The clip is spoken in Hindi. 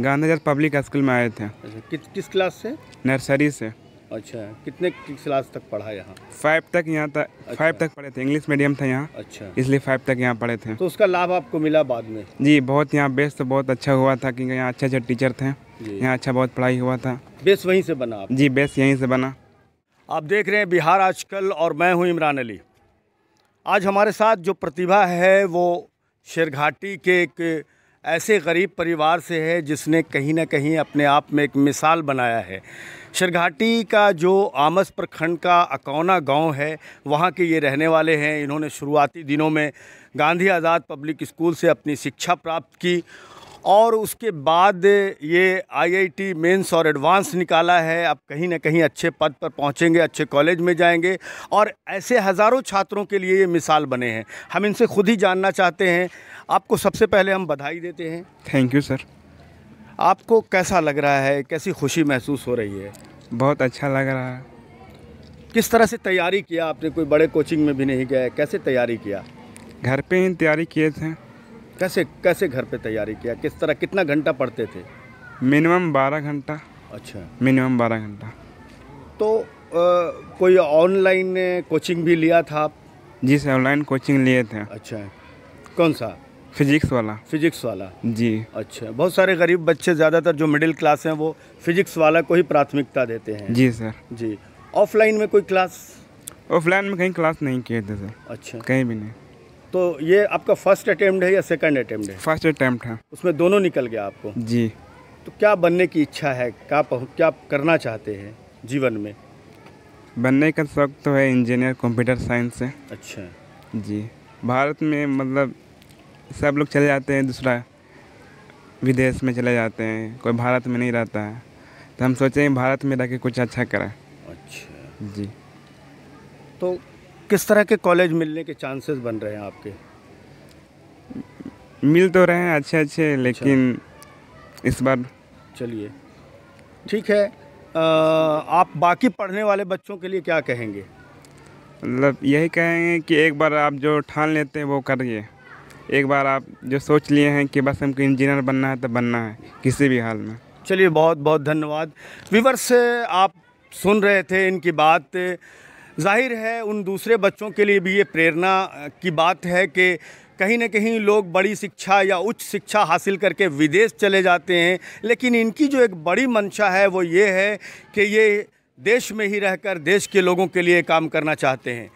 गांधी पब्लिक स्कूल में आए थे। अच्छा किस किस क्लास से? नर्सरी से। अच्छा कितने क्लास तक पढ़ा यहाँ? फाइव तक यहाँ तक अच्छा। फाइव तक पढ़े थे इंग्लिश मीडियम था यहाँ। अच्छा। इसलिए फाइव तक यहाँ पढ़े थे। तो उसका लाभ आपको मिला बाद में? जी बहुत यहाँ बेस तो बहुत अच्छा हुआ था क्योंकि यहाँ अच्छे अच्छे टीचर थे। यहाँ अच्छा बहुत पढ़ाई हुआ था। बेस वहीं से बना जी बेस यहीं से बना। आप देख रहे हैं बिहार आजकल और मैं हूँ इमरान अली। आज हमारे साथ जो प्रतिभा है वो शेरघाटी के एक ऐसे गरीब परिवार से है जिसने कहीं ना कहीं अपने आप में एक मिसाल बनाया है। शरघाटी का जो आमस प्रखंड का अकौना गाँव है, वहाँ के ये रहने वाले हैं। इन्होंने शुरुआती दिनों में गांधी आज़ाद पब्लिक स्कूल से अपनी शिक्षा प्राप्त की और उसके बाद ये आईआईटी मेंस और एडवांस निकाला है। अब कहीं ना कहीं अच्छे पद पर पहुँचेंगे अच्छे कॉलेज में जाएँगे और ऐसे हज़ारों छात्रों के लिए ये मिसाल बने हैं। हम इनसे खुद ही जानना चाहते हैं। आपको सबसे पहले हम बधाई देते हैं। थैंक यू सर आपको कैसा लग रहा है? कैसी खुशी महसूस हो रही है? बहुत अच्छा लग रहा है। किस तरह से तैयारी किया आपने? कोई बड़े कोचिंग में भी नहीं गया कैसे तैयारी किया? घर पे ही तैयारी किए थे। कैसे कैसे घर पे तैयारी किया? किस तरह कितना घंटा पढ़ते थे? मिनिमम बारह घंटा। अच्छा। मिनिमम बारह घंटा। तो आ, कोई ऑनलाइन कोचिंग भी लिया था आप? जी सर ऑनलाइन कोचिंग लिए थे। अच्छा। कौन सा? फिजिक्स वाला। फिजिक्स वाला। जी। अच्छा। बहुत सारे गरीब बच्चे ज़्यादातर जो मिडिल क्लास हैं वो फिजिक्स वाला को ही प्राथमिकता देते हैं। जी सर। जी। ऑफलाइन में कोई क्लास? ऑफलाइन में कहीं क्लास नहीं किए थे सर। अच्छा। कहीं भी नहीं। तो ये आपका फ़र्स्ट अटेम्प्ट है या सेकंड अटेम्प्ट है? फ़र्स्ट अटैम्प्ट है। उसमें दोनों निकल गया आपको? जी। तो क्या बनने की इच्छा है? क्या क्या करना चाहते हैं जीवन में? बनने का शौक तो है इंजीनियर कंप्यूटर साइंस से। अच्छा। जी। भारत में मतलब सब लोग चले जाते हैं दूसरा विदेश में चले जाते हैं कोई भारत में नहीं रहता है। तो हम सोचे भारत में रह के कुछ अच्छा करें। अच्छा। जी। तो किस तरह के कॉलेज मिलने के चांसेस बन रहे हैं आपके? मिल तो रहे हैं अच्छे अच्छे लेकिन इस बार चलिए। ठीक है अ, आप बाकी पढ़ने वाले बच्चों के लिए क्या कहेंगे? मतलब यही कहेंगे कि एक बार आप जो ठान लेते हैं वो करिए। एक बार आप जो सोच लिए हैं कि बस हमको इंजीनियर बनना है तो बनना है किसी भी हाल में। चलिए बहुत बहुत धन्यवाद। विवर्स आप सुन रहे थे इनकी बात। ज़ाहिर है उन दूसरे बच्चों के लिए भी ये प्रेरणा की बात है कि कहीं ना कहीं लोग बड़ी शिक्षा या उच्च शिक्षा हासिल करके विदेश चले जाते हैं, लेकिन इनकी जो एक बड़ी मंशा है वो ये है कि ये देश में ही रहकर देश के लोगों के लिए काम करना चाहते हैं।